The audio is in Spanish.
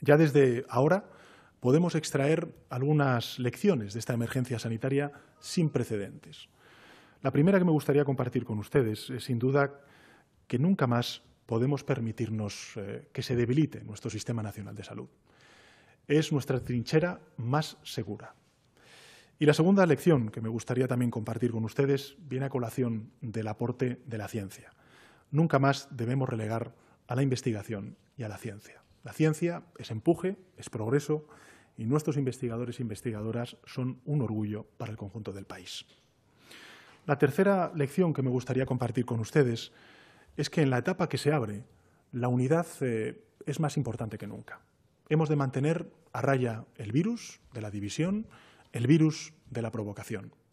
Ya desde ahora podemos extraer algunas lecciones de esta emergencia sanitaria sin precedentes. La primera que me gustaría compartir con ustedes es, sin duda, que nunca más podemos permitirnos eh, que se debilite nuestro Sistema Nacional de Salud. Es nuestra trinchera más segura. Y la segunda lección que me gustaría también compartir con ustedes viene a colación del aporte de la ciencia. Nunca más debemos relegar a la investigación y a la ciencia. La ciencia es empuje, es progreso y nuestros investigadores e investigadoras son un orgullo para el conjunto del país. La tercera lección que me gustaría compartir con ustedes es que en la etapa que se abre, la unidad eh, es más importante que nunca. Hemos de mantener a raya el virus de la división, el virus de la provocación.